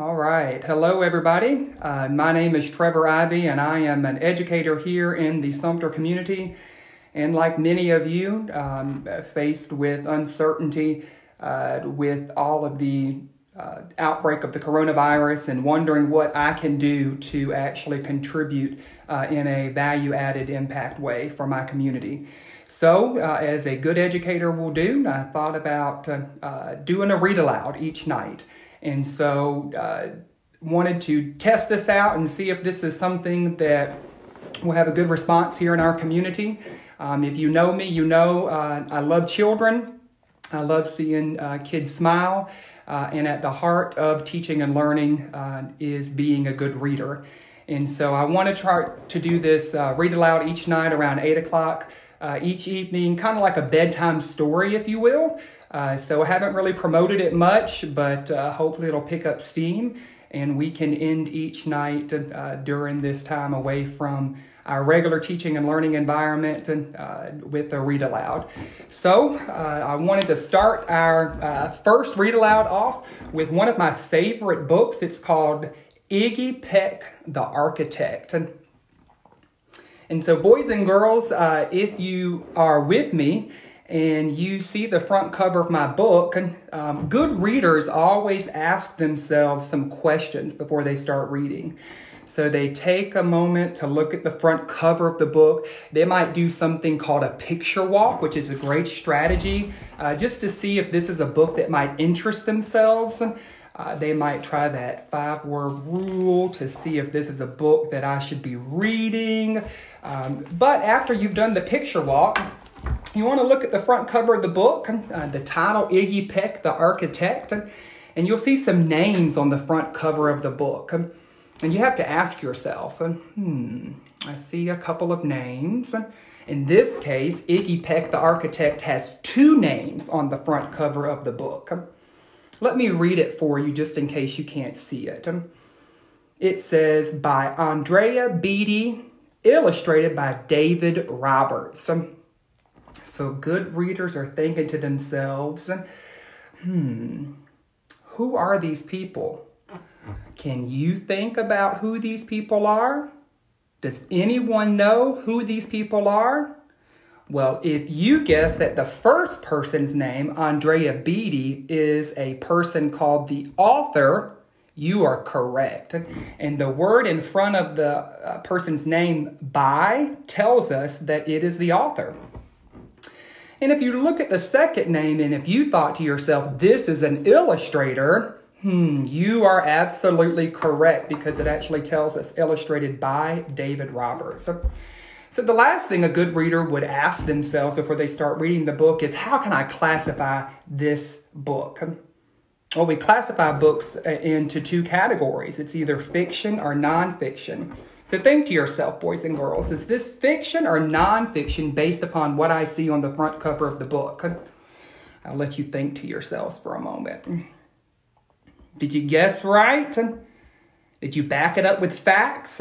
All right. Hello, everybody. Uh, my name is Trevor Ivey, and I am an educator here in the Sumter community. And like many of you, um, faced with uncertainty uh, with all of the uh, outbreak of the coronavirus and wondering what I can do to actually contribute uh, in a value added impact way for my community. So, uh, as a good educator will do, I thought about uh, uh, doing a read aloud each night. And so, uh, wanted to test this out and see if this is something that will have a good response here in our community. Um, if you know me, you know uh, I love children. I love seeing uh, kids smile. Uh, and at the heart of teaching and learning uh, is being a good reader. And so I want to try to do this uh, read aloud each night around 8 o'clock each evening, kind of like a bedtime story, if you will. Uh, so I haven't really promoted it much, but uh, hopefully it'll pick up steam and we can end each night uh, during this time away from our regular teaching and learning environment uh, with a read aloud. So uh, I wanted to start our uh, first read aloud off with one of my favorite books. It's called Iggy Peck the Architect. And, and so, boys and girls, if you are with me, and you see the front cover of my book, um, good readers always ask themselves some questions before they start reading. So they take a moment to look at the front cover of the book. They might do something called a picture walk, which is a great strategy, uh, just to see if this is a book that might interest themselves. Uh, they might try that five word rule to see if this is a book that I should be reading. Um, but after you've done the picture walk, you want to look at the front cover of the book, uh, the title Iggy Peck, the Architect, and you'll see some names on the front cover of the book. And you have to ask yourself, hmm, I see a couple of names. In this case, Iggy Peck, the architect, has two names on the front cover of the book. Let me read it for you just in case you can't see it. It says, by Andrea Beaty, illustrated by David Roberts. So good readers are thinking to themselves, hmm, who are these people? Can you think about who these people are? Does anyone know who these people are? Well, if you guess that the first person's name, Andrea Beaty, is a person called the author, you are correct. And the word in front of the uh, person's name, by, tells us that it is the author. And if you look at the second name and if you thought to yourself, this is an illustrator, hmm, you are absolutely correct because it actually tells us illustrated by David Roberts. So, so the last thing a good reader would ask themselves before they start reading the book is, how can I classify this book? Well, we classify books uh, into two categories. It's either fiction or nonfiction. So think to yourself, boys and girls, is this fiction or nonfiction based upon what I see on the front cover of the book? I'll let you think to yourselves for a moment. Did you guess right? Did you back it up with facts?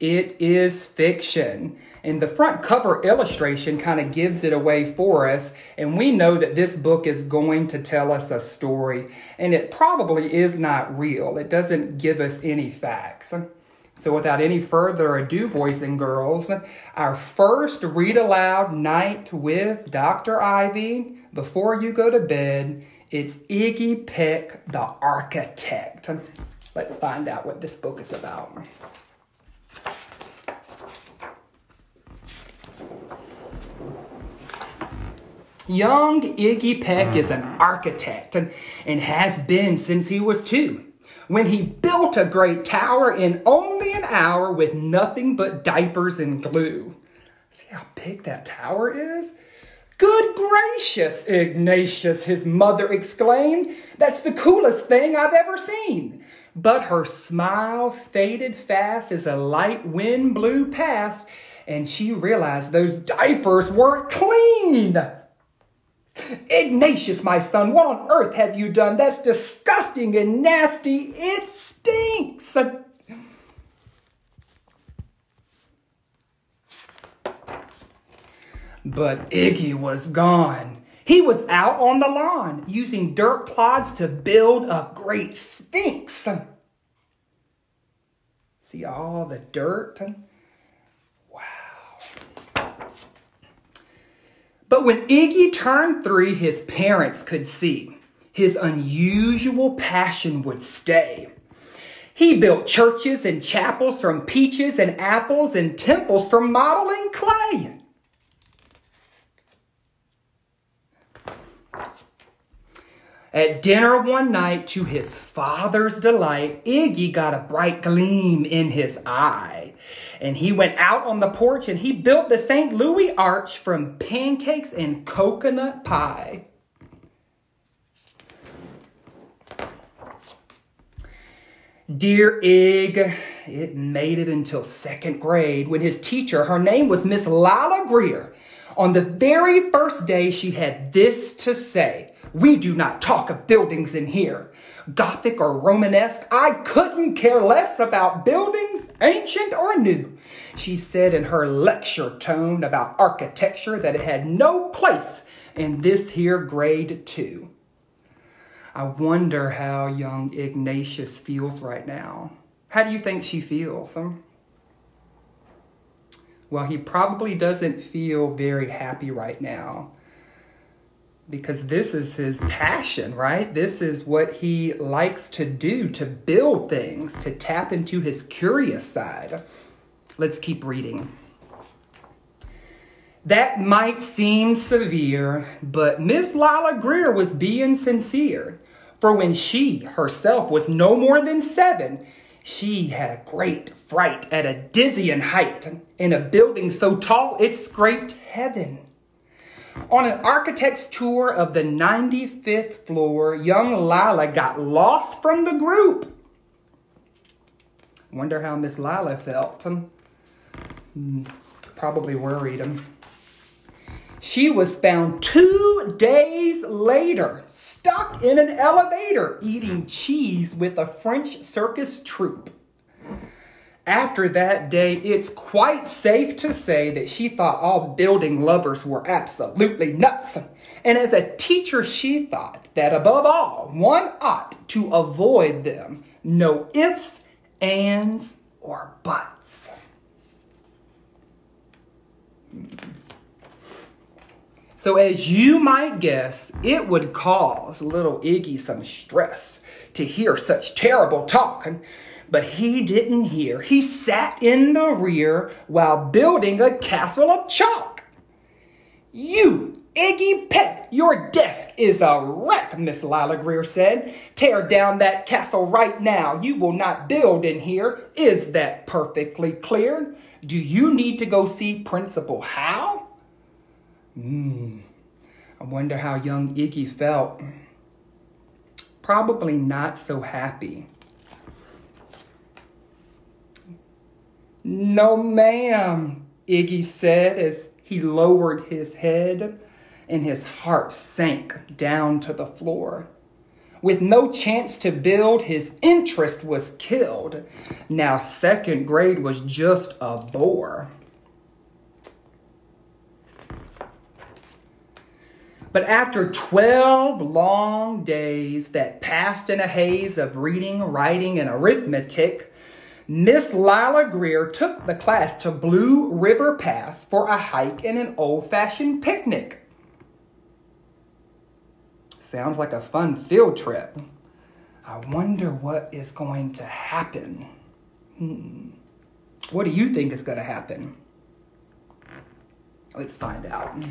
It is fiction. And the front cover illustration kind of gives it away for us. And we know that this book is going to tell us a story. And it probably is not real. It doesn't give us any facts. So, without any further ado, boys and girls, our first read aloud night with Dr. Ivey before you go to bed, it's Iggy Peck, the Architect. Let's find out what this book is about. Young Iggy Peck is an architect and, and has been since he was two when he built a great tower in only an hour with nothing but diapers and glue. See how big that tower is? Good gracious, Ignatius, his mother exclaimed. That's the coolest thing I've ever seen. But her smile faded fast as a light wind blew past, and she realized those diapers weren't clean. Ignatius, my son, what on earth have you done? That's disgusting and nasty. It stinks. But Iggy was gone. He was out on the lawn using dirt clods to build a great sphinx. See all the dirt? But when Iggy turned three, his parents could see his unusual passion would stay. He built churches and chapels from peaches and apples and temples from modeling clay. At dinner one night, to his father's delight, Iggy got a bright gleam in his eye. And he went out on the porch and he built the St. Louis Arch from pancakes and coconut pie. Dear Ig, it made it until second grade when his teacher, her name was Miss Lila Greer. On the very first day, she had this to say we do not talk of buildings in here. Gothic or Romanesque, I couldn't care less about buildings, ancient or new. She said in her lecture tone about architecture that it had no place in this here grade two. I wonder how young Ignatius feels right now. How do you think she feels? Well, he probably doesn't feel very happy right now because this is his passion, right? This is what he likes to do to build things, to tap into his curious side. Let's keep reading. That might seem severe, but Miss Lila Greer was being sincere. For when she herself was no more than seven, she had a great fright at a dizzying height in a building so tall it scraped heaven. On an architect's tour of the 95th floor, young Lila got lost from the group. Wonder how Miss Lila felt. Hmm, probably worried. him. She was found two days later, stuck in an elevator, eating cheese with a French circus troupe. After that day, it's quite safe to say that she thought all building lovers were absolutely nuts. And as a teacher, she thought that above all, one ought to avoid them. No ifs, ands, or buts. So, as you might guess, it would cause little Iggy some stress to hear such terrible talk. But he didn't hear. He sat in the rear while building a castle of chalk. You, Iggy Peck, your desk is a wreck, Miss Lila Greer said. Tear down that castle right now. You will not build in here. Is that perfectly clear? Do you need to go see Principal Howe? Hmm. I wonder how young Iggy felt. Probably not so happy. No, ma'am, Iggy said as he lowered his head and his heart sank down to the floor. With no chance to build, his interest was killed. Now, second grade was just a bore. But after 12 long days that passed in a haze of reading, writing, and arithmetic, Miss Lila Greer took the class to Blue River Pass for a hike and an old-fashioned picnic. Sounds like a fun field trip. I wonder what is going to happen. Hmm. What do you think is going to happen? Let's find out.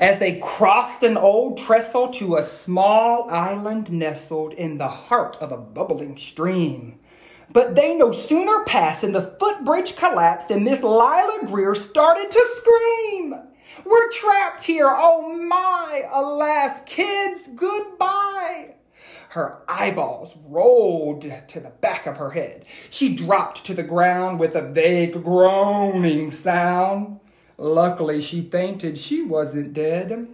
As they crossed an old trestle to a small island nestled in the heart of a bubbling stream, but they no sooner passed than the footbridge collapsed and Miss Lila Greer started to scream. We're trapped here. Oh my, alas, kids, goodbye. Her eyeballs rolled to the back of her head. She dropped to the ground with a vague groaning sound. Luckily, she fainted. She wasn't dead.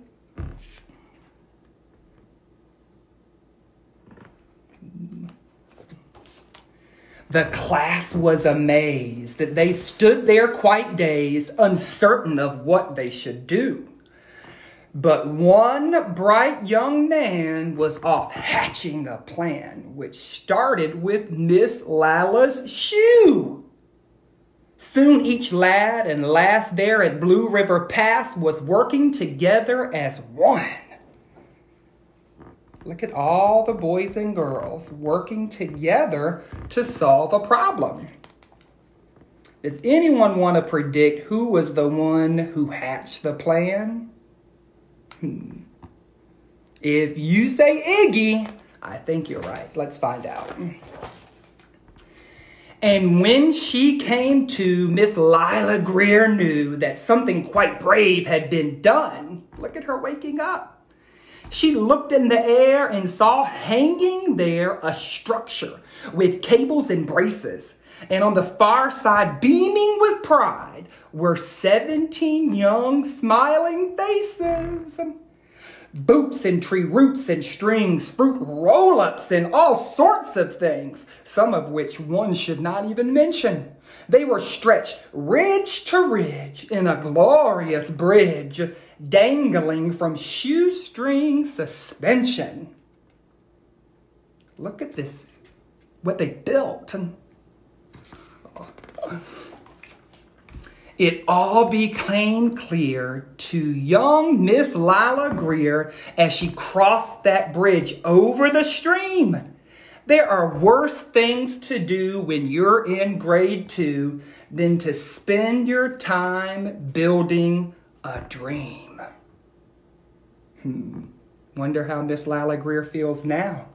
The class was amazed that they stood there quite dazed, uncertain of what they should do. But one bright young man was off hatching a plan, which started with Miss Lila's shoe. Soon each lad and lass there at Blue River Pass was working together as one. Look at all the boys and girls working together to solve a problem. Does anyone want to predict who was the one who hatched the plan? Hmm. If you say Iggy, I think you're right. Let's find out. And when she came to, Miss Lila Greer knew that something quite brave had been done. Look at her waking up. She looked in the air and saw hanging there a structure with cables and braces. And on the far side, beaming with pride, were 17 young smiling faces boots and tree roots and strings, fruit roll ups, and all sorts of things, some of which one should not even mention. They were stretched ridge to ridge in a glorious bridge, dangling from shoestring suspension. Look at this, what they built. It all became clear to young Miss Lila Greer as she crossed that bridge over the stream. There are worse things to do when you're in grade two than to spend your time building a dream. Hmm. Wonder how Miss Lila Greer feels now.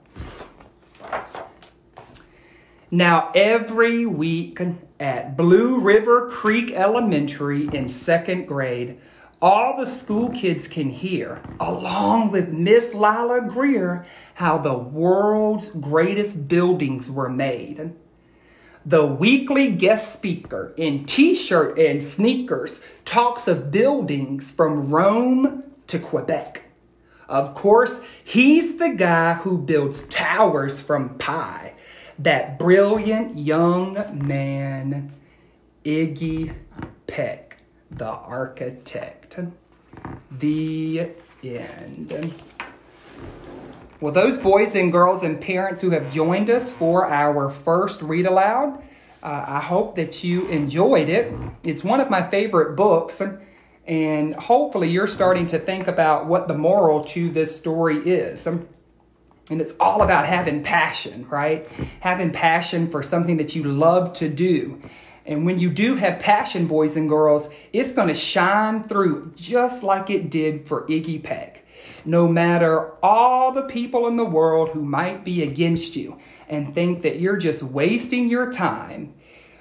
Now, every week at Blue River Creek Elementary in second grade, all the school kids can hear, along with Miss Lila Greer, how the world's greatest buildings were made. The weekly guest speaker in t shirt and sneakers talks of buildings from Rome to Quebec. Of course, he's the guy who builds towers from pie that brilliant young man, Iggy Peck, the architect. The end. Well, those boys and girls and parents who have joined us for our first read aloud, uh, I hope that you enjoyed it. It's one of my favorite books, and hopefully, you're starting to think about what the moral to this story is. And it's all about having passion, right? Having passion for something that you love to do. And when you do have passion, boys and girls, it's going to shine through just like it did for Iggy Peck. No matter all the people in the world who might be against you and think that you're just wasting your time,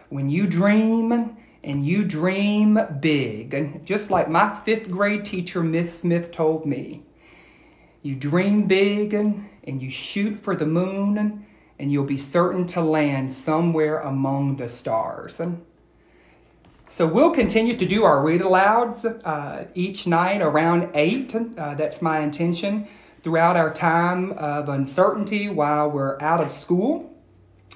when you dream and you dream big, and just like my fifth grade teacher, Miss Smith, told me, you dream big and, and you shoot for the moon and you'll be certain to land somewhere among the stars. So we'll continue to do our read alouds uh, each night around 8. Uh, that's my intention throughout our time of uncertainty while we're out of school.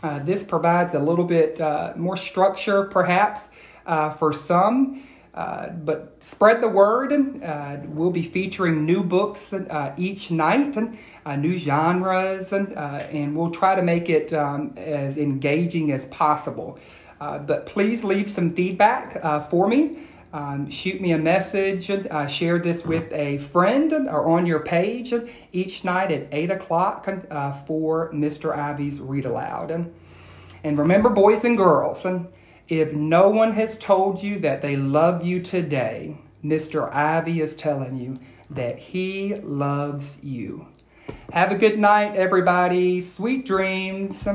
Uh, this provides a little bit uh, more structure, perhaps, uh, for some. Uh, but spread the word. Uh, we'll be featuring new books uh, each night, uh, new genres, and, uh, and we'll try to make it um, as engaging as possible. but please leave some feedback for me. Um, shoot me a message, and share this with a friend or on your page each night at 8 o'clock for Mr. Ivey's Read Aloud. And, and remember, boys and girls, and if no one has told you that they love you today, Mr. Ivey is telling you that he loves you. Have a good night, everybody. Sweet dreams.